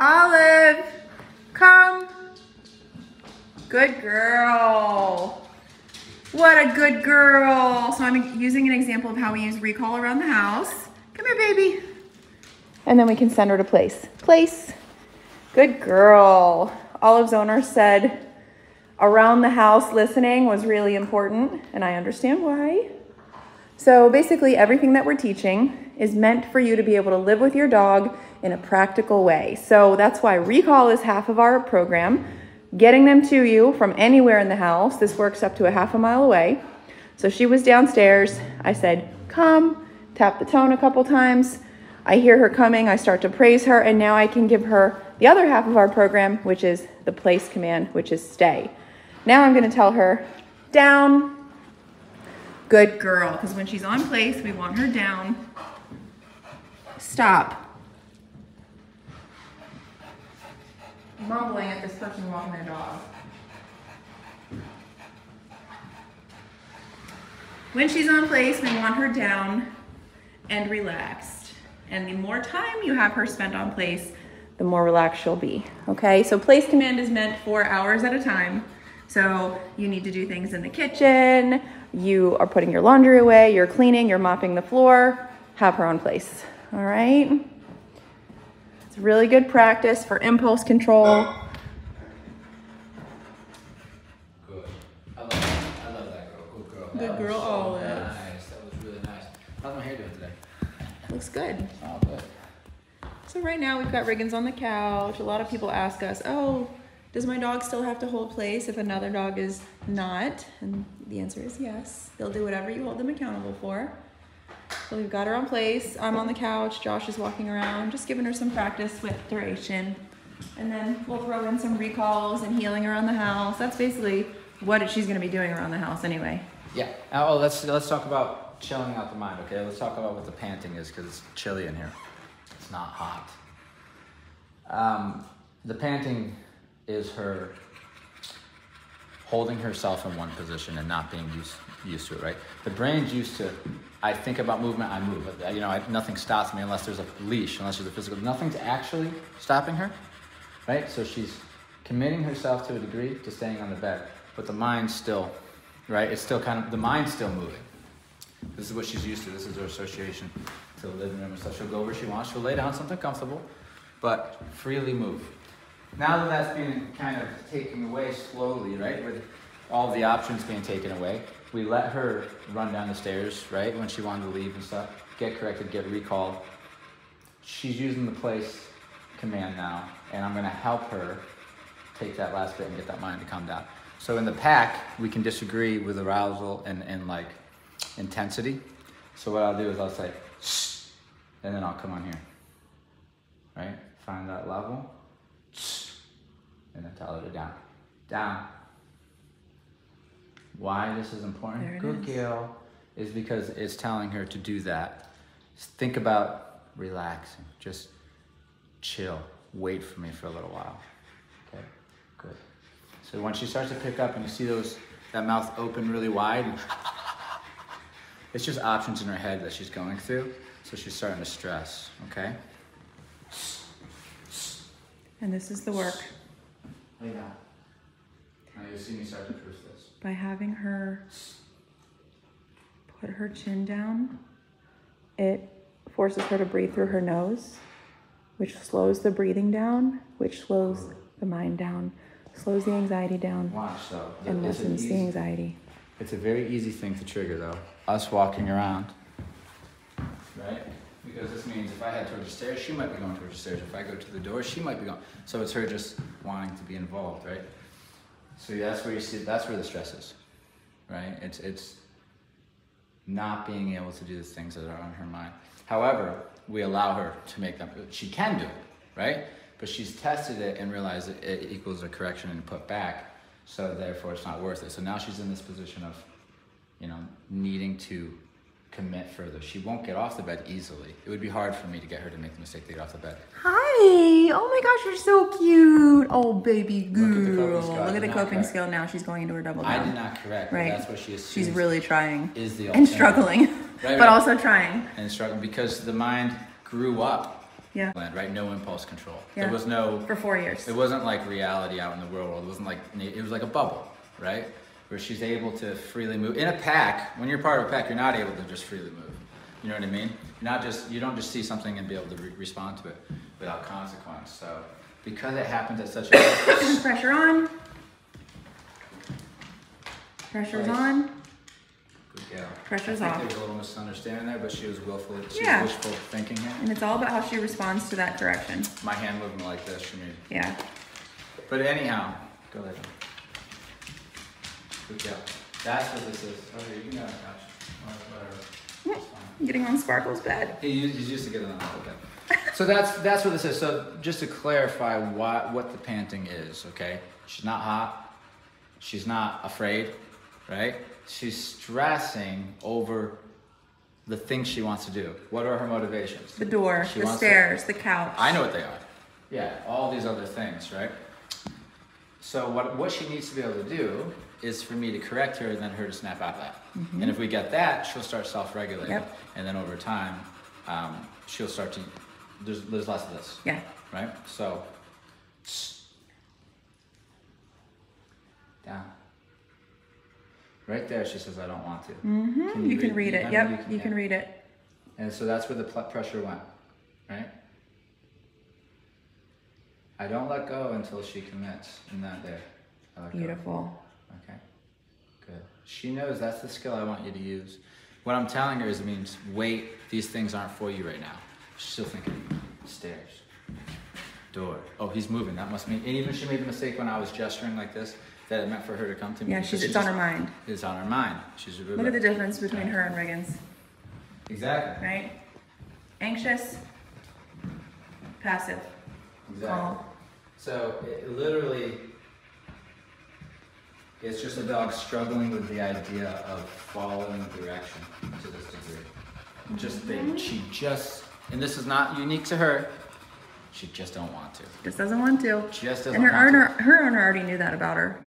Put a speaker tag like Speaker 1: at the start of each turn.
Speaker 1: Olive, come. Good girl. What a good girl. So I'm using an example of how we use recall around the house. Come here, baby. And then we can send her to place. Place. Good girl. Olive's owner said around the house listening was really important, and I understand why. So basically, everything that we're teaching is meant for you to be able to live with your dog in a practical way. So that's why recall is half of our program. Getting them to you from anywhere in the house, this works up to a half a mile away. So she was downstairs. I said, Come, tap the tone a couple times. I hear her coming. I start to praise her, and now I can give her the other half of our program, which is the place command, which is stay. Now I'm going to tell her, Down, Good girl, because when she's on place, we want her down. Stop. Mumbling at this person walking their dog. When she's on place, we want her down and relaxed. And the more time you have her spent on place, the more relaxed she'll be. Okay, so place command is meant for hours at a time. So you need to do things in the kitchen, you are putting your laundry away, you're cleaning, you're mopping the floor, have her on place. All right? It's really good practice for impulse control.
Speaker 2: Good. I love that. I love that girl. Good girl.
Speaker 1: Good
Speaker 2: That was
Speaker 1: girl,
Speaker 2: so
Speaker 1: Olive.
Speaker 2: Nice. That was really nice. How's my hair doing today?
Speaker 1: Looks good.
Speaker 2: Oh, good.
Speaker 1: So right now we've got Riggins on the couch. A lot of people ask us, oh, does my dog still have to hold place if another dog is not? And the answer is yes. They'll do whatever you hold them accountable for. So we've got her on place. I'm on the couch. Josh is walking around, just giving her some practice with duration. And then we'll throw in some recalls and heeling around the house. That's basically what she's going to be doing around the house anyway.
Speaker 2: Yeah. Oh, let's let's talk about chilling out the mind. Okay. Let's talk about what the panting is because it's chilly in here. It's not hot. Um, the panting is her holding herself in one position and not being used used to it. Right. The brain's used to. I think about movement. I move. You know, I, nothing stops me unless there's a leash, unless there's a physical. Nothing's actually stopping her. Right. So she's committing herself to a degree to staying on the bed, but the mind's still right? It's still kind of the mind's still moving. This is what she's used to. This is her association to the living room and stuff. She'll go where she wants. She'll lay down something comfortable, but freely move. Now that that's being kind of taken away slowly, right? With all the options being taken away, we let her run down the stairs, right? When she wanted to leave and stuff, get corrected, get recalled. She's using the place command now, and I'm gonna help her take that last bit and get that mind to calm down. So in the pack, we can disagree with arousal and, and like intensity. So what I'll do is I'll say, and then I'll come on here. Right? Find that level. And then tell her to down. Down. Why this is important? Good
Speaker 1: is.
Speaker 2: Gail is because it's telling her to do that. Think about relaxing. Just chill. Wait for me for a little while. Okay, good. So when she starts to pick up and you see those that mouth open really wide, it's just options in her head that she's going through. So she's starting to stress. Okay.
Speaker 1: And this is the work.
Speaker 2: Lay down. Now you'll see me start to this.
Speaker 1: by having her put her chin down, it forces her to breathe through her nose, which slows the breathing down, which slows the mind down, slows the anxiety down,
Speaker 2: Watch though.
Speaker 1: and
Speaker 2: It's
Speaker 1: lessens the anxiety.
Speaker 2: It's a very easy thing to trigger though. Us walking around. Right? Because this means if I head towards the stairs, she might be going towards the stairs. If I go to the door, she might be going. So it's her just wanting to be involved, right? So that's where you see that's where the stress is. Right? It's it's not being able to do the things that are on her mind. However, we allow her to make them she can do it, right? But she's tested it and realized that it equals a correction and put back. So therefore it's not worth it. So now she's in this position of you know, needing to commit further. She won't get off the bed easily. It would be hard for me to get her to make the mistake to get off the bed.
Speaker 1: Hi! Oh my gosh, you're so cute! Oh, baby girl.
Speaker 2: Look at the coping skill.
Speaker 1: Look at the coping skill now. She's going into her double
Speaker 2: I did not correct,
Speaker 1: Right.
Speaker 2: that's what she assumes.
Speaker 1: She's really trying.
Speaker 2: is the
Speaker 1: And struggling.
Speaker 2: Right,
Speaker 1: but also trying.
Speaker 2: and struggling because the mind grew up
Speaker 1: Yeah.
Speaker 2: Right? No impulse control.
Speaker 1: Yeah.
Speaker 2: There was no.
Speaker 1: For four years.
Speaker 2: It wasn't like reality out in the real world. It wasn't like it was like a bubble, right? Where she's able to freely move in a pack. When you're part of a pack, you're not able to just freely move. You know what I mean? You're not just you don't just see something and be able to re- respond to it without consequence. So because it happens at such a
Speaker 1: Pressure on. Pressure's
Speaker 2: Right.
Speaker 1: on.
Speaker 2: good gal.
Speaker 1: Pressure's
Speaker 2: I think
Speaker 1: off.
Speaker 2: There's a little misunderstanding there, but she was willful. She
Speaker 1: Yeah.
Speaker 2: was wishful thinking here.
Speaker 1: And it's all about how she responds to that correction.
Speaker 2: My hand movement like this for me.
Speaker 1: Yeah.
Speaker 2: But anyhow, go ahead. Good job. That's what this is. Oh, here, you can go on the couch. Or Whatever.
Speaker 1: I'm getting on Sparkle's bed.
Speaker 2: He used, he's used to getting on that. bed. So that's that's what this is. So just to clarify what what the panting is, okay? She's not hot. She's not afraid, right? She's stressing over the things she wants to do. What are her motivations?
Speaker 1: The door,
Speaker 2: She
Speaker 1: the
Speaker 2: wants to-
Speaker 1: stairs, the couch.
Speaker 2: I know what they are. Yeah, all these other things, right? So what what she needs to be able to do is for me to correct her and then her to snap out of that. And if we get that, she'll start self-regulating.
Speaker 1: Yep.
Speaker 2: And then over time, um, she'll start to there's there's less of this,
Speaker 1: Yeah.
Speaker 2: right? So down. Right there, she says, "I don't want to."
Speaker 1: Mm-hmm. You, can read it. Yep.
Speaker 2: you
Speaker 1: You
Speaker 2: can,
Speaker 1: can,
Speaker 2: yeah.
Speaker 1: read it.
Speaker 2: And so that's where the pl- pressure went, right? I don't let go until she commits, and that there. I let go. Okay, good. She knows that's the skill I want you to use. What I'm telling her is it means wait, these things aren't for you right now. She's still thinking stairs, door. Oh, he's moving. That must mean. And even she made the mistake when I was gesturing like this that it meant for her to come to me.
Speaker 1: Yeah, she's,
Speaker 2: she
Speaker 1: it's on her mind.
Speaker 2: It's on her mind. She's
Speaker 1: Look at the difference between her and Riggins,
Speaker 2: Exactly.
Speaker 1: right? Anxious, passive,
Speaker 2: Exactly.
Speaker 1: calm.
Speaker 2: So it literally, it's just a dog struggling with the idea of following direction to this degree. Just they, she just, and this is not unique to her. She just don't want to.
Speaker 1: Just doesn't want to.
Speaker 2: Just doesn't
Speaker 1: And her
Speaker 2: want to.
Speaker 1: owner, her owner already knew that about her.